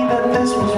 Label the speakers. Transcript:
Speaker 1: You go